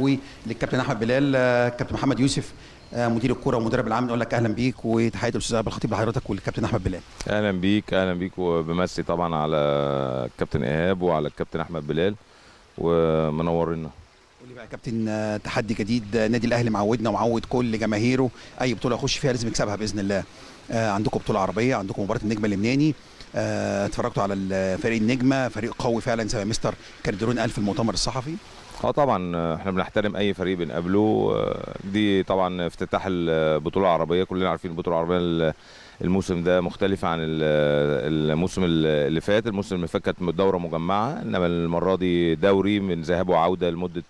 وللكابتن أحمد بلال آه، كابتن محمد يوسف آه، مدير الكورة ومدرب العام نقول لك أهلا بيك وتحية الاستاذ عبد الخطيب لحضرتك والكابتن أحمد بلال. أهلا بيك أهلا بيك وبمسي طبعا على الكابتن إيهاب وعلى الكابتن أحمد بلال ومنورنا قول لي بقى يا كابتن آه، تحدي جديد نادي الأهلي معودنا ومعود كل جماهيره أي بطولة يخش فيها لازم يكسبها بإذن الله. عندكم بطولة عربية عندكم مباراة النجم اللبناني اتفرجتوا على فريق النجمة فريق قوي فعلا زي ما مستر كاردرون قال في المؤتمر الصحفي. آه طبعا إحنا بنحترم أي فريق بنقابله. آه، دي طبعا افتتاح البطولة العربية. كلنا عارفين البطولة العربية ال- الموسم ده مختلف عن ال- الموسم اللي فات. الموسم اللي فات كانت دورة مجمعة إنما المرة دي دوري من ذهاب وعودة لمدة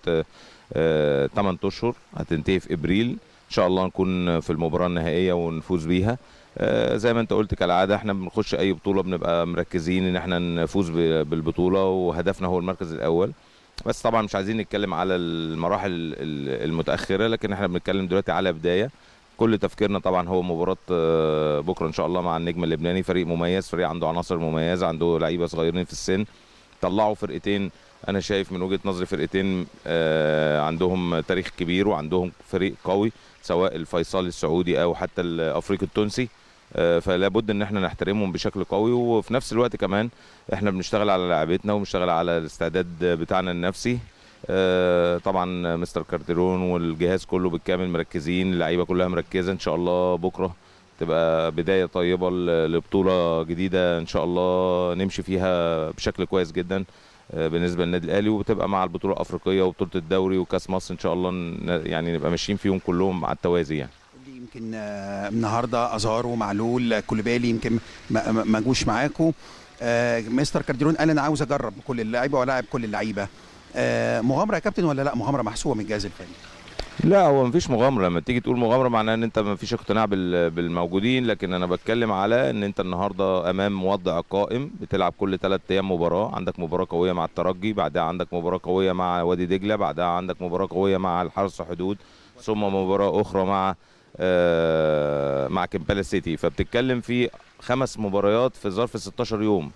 8 أشهر. هتنتهي في إبريل. إن شاء الله نكون في المباراة النهائية ونفوز بيها. آه، زي ما أنت قلت كالعادة إحنا بنخش أي بطولة بنبقى مركزين إن إحنا نفوز بالبطولة وهدفنا هو المركز الأول. بس طبعا مش عايزين نتكلم على المراحل ال- المتأخرة لكن إحنا بنتكلم دلوقتي على بداية. كل تفكيرنا طبعا هو مباراة آه، بكرة إن شاء الله مع النجم اللبناني فريق مميز فريق عنده عناصر مميزة عنده لعيبة صغيرين في السن. طلعوا فرقتين أنا شايف من وجهة نظري فرقتين آه، عندهم تاريخ كبير وعندهم فريق قوي سواء الفيصلي السعودي أو حتى الأفريقي التونسي. فلا بد إن إحنا نحترمهم بشكل قوي وفي نفس الوقت كمان إحنا بنشتغل على لعبتنا وبنشتغل على الاستعداد بتاعنا النفسي. آه، طبعا مستر كارتيرون والجهاز كله بالكامل مركزين اللعيبة كلها مركزة إن شاء الله بكرة تبقى بداية طيبة لبطولة جديدة إن شاء الله نمشي فيها بشكل كويس جدا آه، بالنسبة للنادي الأهلي وتبقى مع البطولة الافريقيه وبطولة الدوري وكأس مصر إن شاء الله يعني نبقى ماشيين فيهم كلهم على التوازي يعني. يمكن آه، النهارده ازارو معلول كوليبالي يمكن ما- جوش معاكم آه، مستر كارديرون قال أنا عاوز أجرب كل اللعيبة ولاعب كل اللعيبة. آه، مغامرة يا كابتن ولا لا؟ مغامرة محسوبة من الجهاز الفني. لا هو مفيش مغامرة. لما تيجي تقول مغامرة معناها إن أنت مفيش اقتناع بال- بالموجودين لكن أنا بتكلم على إن أنت النهارده أمام وضع قائم بتلعب كل ثلاث أيام مباراة. عندك مباراة قوية مع الترجي بعدها عندك مباراة قوية مع وادي دجلة بعدها عندك مباراة قوية مع الحرس حدود ثم مباراة أخرى مع آه، مع كمبالا سيتي. فبتتكلم في خمس مباريات في ظرف 16 يوم.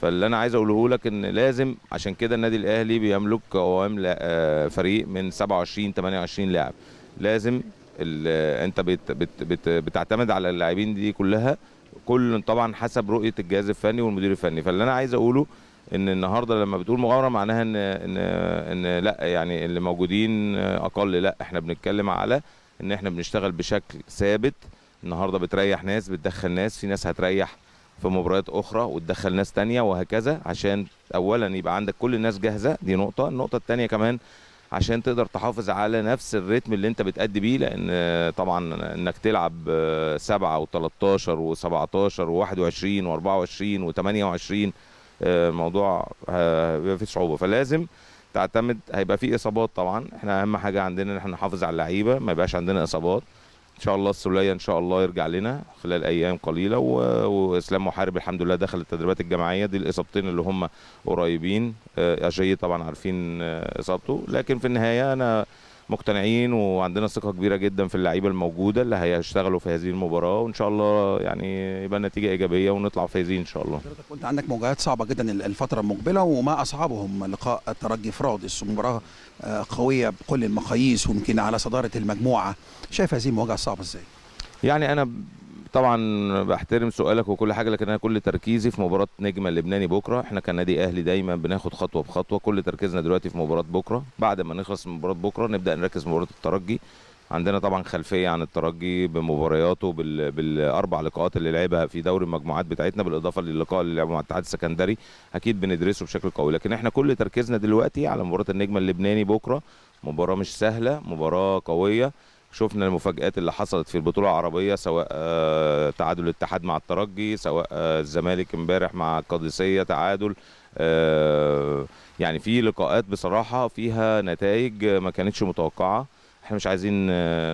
فاللي أنا عايز أقوله لك إن لازم عشان كده النادي الأهلي بيملك قوام آه، فريق من 27 28 لاعب. لازم ال- أنت بت بت بت بتعتمد على اللاعبين دي كلها كل طبعا حسب رؤية الجهاز الفني والمدير الفني. فاللي أنا عايز أقوله إن النهارده لما بتقول مغامرة معناها إن إن إن لأ يعني اللي موجودين أقل لأ إحنا بنتكلم على إن إحنا بنشتغل بشكل ثابت. النهارده بتريح ناس بتدخل ناس. في ناس هتريح في مباريات أخرى وتدخل ناس تانية وهكذا عشان اولا يبقى عندك كل الناس جاهزة. دي نقطة. النقطة التانية كمان عشان تقدر تحافظ على نفس الريتم اللي أنت بتأدي بيه لأن آه، طبعا إنك تلعب آه، سبعة و13 و17 و21 و24 و28 الموضوع آه، بيبقى فيه صعوبة. فلازم تعتمد هيبقى فيه إصابات طبعا. إحنا أهم حاجة عندنا إن إحنا نحافظ على اللعيبة ما يبقاش عندنا إصابات. إن شاء الله السولية إن شاء الله يرجع لنا خلال أيام قليلة. و... وإسلام محارب الحمد لله دخل التدريبات الجماعية. دي الإصابتين اللي هم قريبين. آه، اجاي طبعا عارفين آه، إصابته. لكن في النهاية أنا مقتنعين وعندنا ثقة كبيرة جدا في اللعيبة الموجودة اللي هيشتغلوا في هذه المباراة وإن شاء الله يعني يبقى النتيجه إيجابية ونطلع فايزين إن شاء الله. حضرتك كنت عندك مواجهات صعبة جدا الفترة المقبلة وما أصعبهم لقاء الترجي في رادس مباراة آه، قوية بكل المقاييس ويمكن على صدارة المجموعة. شايف هذه المواجهة الصعبه إزاي؟ يعني أنا طبعا بحترم سؤالك وكل حاجة لكن أنا كل تركيزي في مباراة نجم اللبناني بكرة. إحنا كنادي أهلي دايما بناخد خطوة بخطوة. كل تركيزنا دلوقتي في مباراة بكرة. بعد ما نخلص من مباراة بكرة نبدأ نركز في مباراة الترجي. عندنا طبعا خلفية عن الترجي بمبارياته بال... بالأربع لقاءات اللي لعبها في دوري المجموعات بتاعتنا بالإضافة للقاء اللي لعبه مع الاتحاد السكندري. أكيد بندرسه بشكل قوي. لكن إحنا كل تركيزنا دلوقتي على مباراة النجم اللبناني بكرة. مباراة مش سهلة مباراة قوية. شفنا المفاجآت اللي حصلت في البطولة العربية سواء آه، تعادل الاتحاد مع الترجي سواء آه، الزمالك امبارح مع القادسية تعادل آه، يعني في لقاءات بصراحة فيها نتائج ما كانتش متوقعة. إحنا مش عايزين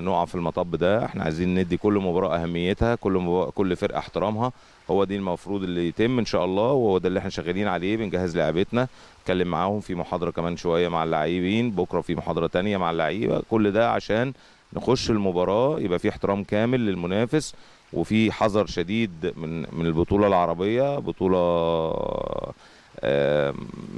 نقع في المطب ده إحنا عايزين ندي كل مباراة أهميتها كل مباراة كل فرقة احترامها. هو دي المفروض اللي يتم إن شاء الله وهو ده اللي إحنا شغالين عليه بنجهز لعبتنا. اتكلم معاهم في محاضرة كمان شوية مع اللاعبين بكرة في محاضرة تانية مع اللعيبة. كل ده عشان نخش المباراة يبقى في احترام كامل للمنافس وفي حذر شديد من من البطولة العربية بطولة آه،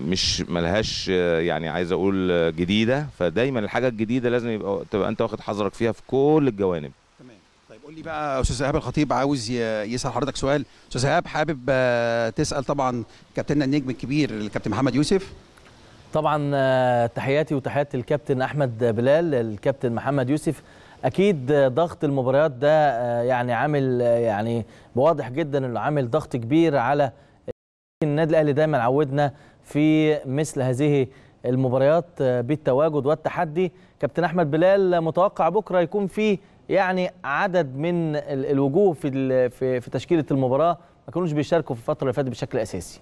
مش ملهاش يعني عايز أقول جديدة. فدايما الحاجة الجديدة لازم يبقى تبقى أنت واخد حذرك فيها في كل الجوانب. تمام. طيب قول لي بقى أستاذ ايهاب الخطيب عاوز يسأل حضرتك سؤال. أستاذ ايهاب حابب آه، تسأل طبعا كابتننا النجم الكبير الكابتن محمد يوسف. طبعا آه، تحياتي وتحيات الكابتن أحمد بلال الكابتن محمد يوسف. أكيد ضغط المباريات ده آه، يعني عامل آه، يعني واضح جدا إنه عامل ضغط كبير على النادي الأهلي. دايما عودنا في مثل هذه المباريات بالتواجد والتحدي. كابتن أحمد بلال متوقع بكرة يكون في يعني عدد من ال- الوجوه في ال- في في تشكيلة المباراة. ما كانوش بيشاركوا في الفترة اللي فاتت بشكل أساسي.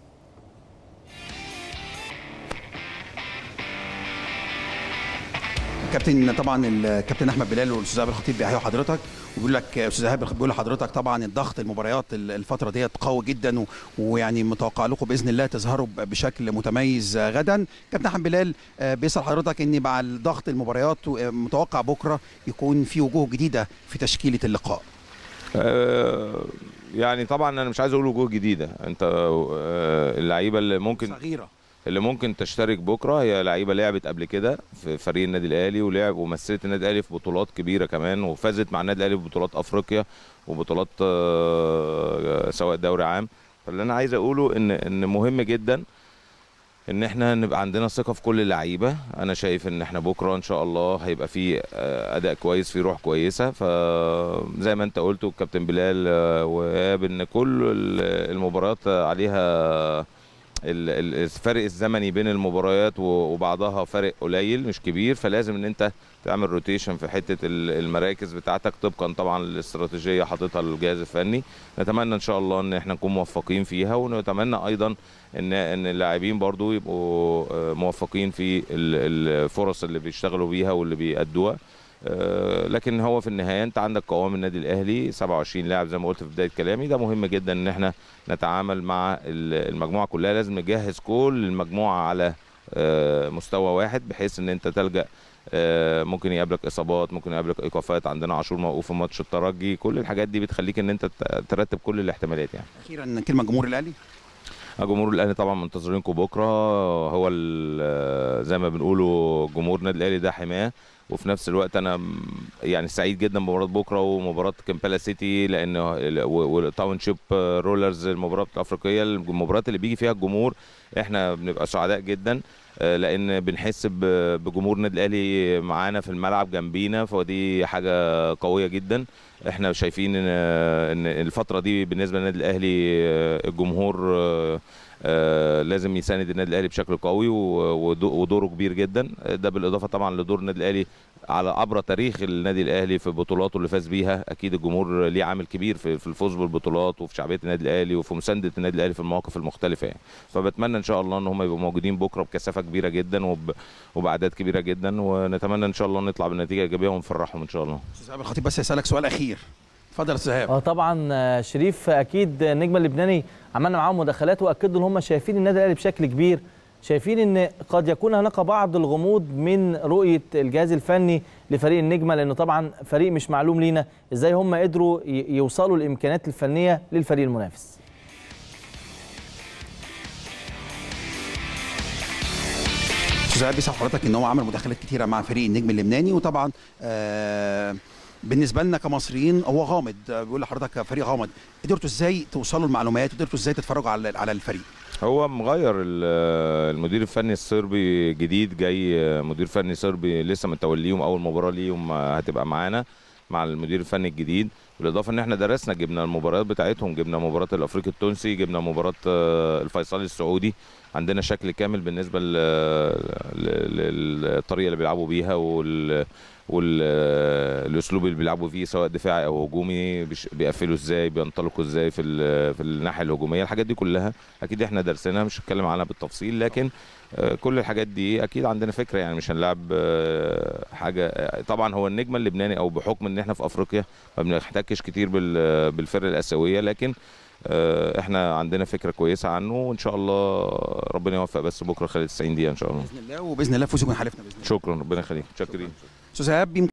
كابتن طبعا الكابتن أحمد بلال والأستاذ ايهاب الخطيب بيحيوا حضرتك وبيقول لك أستاذ ايهاب بيقول لحضرتك طبعا الضغط المباريات ال- الفترة ديت قوي جدا ويعني متوقع لكم بإذن الله تظهروا بشكل متميز غدا. كابتن أحمد بلال آه، بيسأل حضرتك إن مع ضغط المباريات آه، متوقع بكرة يكون في وجوه جديدة في تشكيلة اللقاء. آه، يعني طبعا أنا مش عايز أقول وجوه جديدة. أنت آه، اللعيبة اللي ممكن صغيرة. اللي ممكن تشترك بكرة هي لعيبة لعبت قبل كده في فريق النادي الأهلي ولعب ومثلت النادي الأهلي في بطولات كبيرة كمان وفازت مع النادي الأهلي في بطولات أفريقيا وبطولات آه، سواء دوري عام. فاللي أنا عايز أقوله إن إن مهم جدا إن إحنا نبقى عندنا ثقة في كل اللعيبة. أنا شايف إن إحنا بكرة إن شاء الله هيبقى في آه، أداء كويس في روح كويسة. فزي ما أنت قلت والكابتن بلال آه، وإيهاب إن كل ال- المباريات عليها الفرق الزمني بين المباريات وبعضها فرق قليل مش كبير فلازم إن أنت تعمل روتيشن في حتة ال- المراكز بتاعتك طبقا طبعا للاستراتيجية حاططها الجهاز الفني. نتمنى إن شاء الله إن إحنا نكون موفقين فيها ونتمنى أيضا ان إن اللاعبين برضو يبقوا آه، موفقين في ال- الفرص اللي بيشتغلوا بيها واللي بيأدوها. لكن هو في النهاية انت عندك قوام النادي الأهلي 27 لاعب زي ما قلت في بداية كلامي. ده مهم جدا إن إحنا نتعامل مع ال- المجموعة كلها. لازم نجهز كل المجموعة على آه، مستوى واحد بحيث إن انت تلجأ آه، ممكن يقابلك إصابات ممكن يقابلك إيقافات عندنا عاشور موقوف في ماتش الترجي. كل الحاجات دي بتخليك إن انت ترتب كل الاحتمالات يعني. أخيرا كلمه جمهور الأهلي؟ جمهور الأهلي طبعا منتظرينكم بكرة. هو زي ما بنقولوا جمهور النادي الأهلي ده حماة. وفي نفس الوقت أنا يعني سعيد جدا بمباراة بكرة ومباراة كامبالا سيتي لأن وال Township Rollers المباراة الأفريقية المباريات اللي بيجي فيها الجمهور إحنا بنبقى سعداء جدا. لأن بنحس بجمهور النادي الأهلي معانا في الملعب جنبينا فدي حاجة قوية جدا. إحنا شايفين إن الفترة دي بالنسبة للنادي الأهلي آه، الجمهور آه، آه، لازم يساند النادي الأهلي بشكل قوي ودوره كبير جدا. ده بالإضافة طبعا لدور النادي الأهلي على عبر تاريخ النادي الأهلي في بطولاته اللي فاز بيها. أكيد الجمهور ليه عامل كبير في في الفوز بالبطولات وفي شعبية النادي الأهلي وفي مساندة النادي الأهلي في المواقف المختلفة يعني. فبتمنى إن شاء الله إن هم يبقوا موجودين بكرة بكثافة كبيرة جدا وب- وبأعداد كبيرة جدا ونتمنى إن شاء الله نطلع بنتيجه ايجابيه ونفرحهم إن شاء الله. أستاذ ايهاب الخطيب بس يسالك سؤال أخير. اتفضل يا أستاذ آه طبعا آه، شريف أكيد النجم اللبناني عملنا معاهم مداخلات وأكدوا إن هم شايفين النادي الأهلي بشكل كبير. شايفين إن قد يكون هناك بعض الغموض من رؤية الجهاز الفني لفريق النجمة لأنه طبعا فريق مش معلوم لينا إزاي هم قدروا يوصلوا الإمكانيات الفنية للفريق المنافس. ايهاب بيسال حضرتك إن هو عمل مداخلات كتيرة مع فريق النجم اللبناني وطبعا آه بالنسبة لنا كمصريين هو غامض. بيقول لحضرتك فريق غامض. قدرتوا إزاي توصلوا المعلومات؟ قدرتوا إزاي تتفرجوا على على الفريق؟ هو مغير ال- المدير الفني الصربي جديد جاي مدير فني صربي لسه متوليهم أول مباراة ليهم هتبقى معانا مع المدير الفني الجديد. بالإضافة إن إحنا درسنا جبنا المباريات بتاعتهم جبنا مباراة الأفريقي التونسي جبنا مباراة آه، الفيصلي السعودي. عندنا شكل كامل بالنسبة للطريقة اللي بيلعبوا بيها وال والاسلوب اللي بيلعبوا فيه سواء دفاعي أو هجومي بيقفلوا إزاي بينطلقوا إزاي في في الناحية الهجومية الحاجات دي كلها أكيد إحنا درسناها مش هتكلم عنها بالتفصيل لكن آه، كل الحاجات دي أكيد عندنا فكرة يعني مش هنلعب آه، حاجة آه، طبعا هو النجم اللبناني أو بحكم إن إحنا في أفريقيا ما بنحتكش كتير بال- بالفرق الآسيوية لكن آه، إحنا عندنا فكرة كويسة عنه وإن شاء الله ربنا يوفق بس بكرة خلال 90 دقيقة إن شاء الله. بإذن الله وبإذن الله فوز يكون حالفنا بإذن الله. شكرا ربنا يخليك. متشكرين أستاذ ايهاب